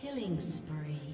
Killing spree.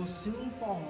você informar